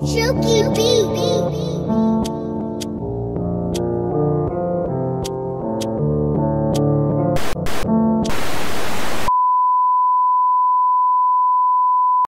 Chooky beat.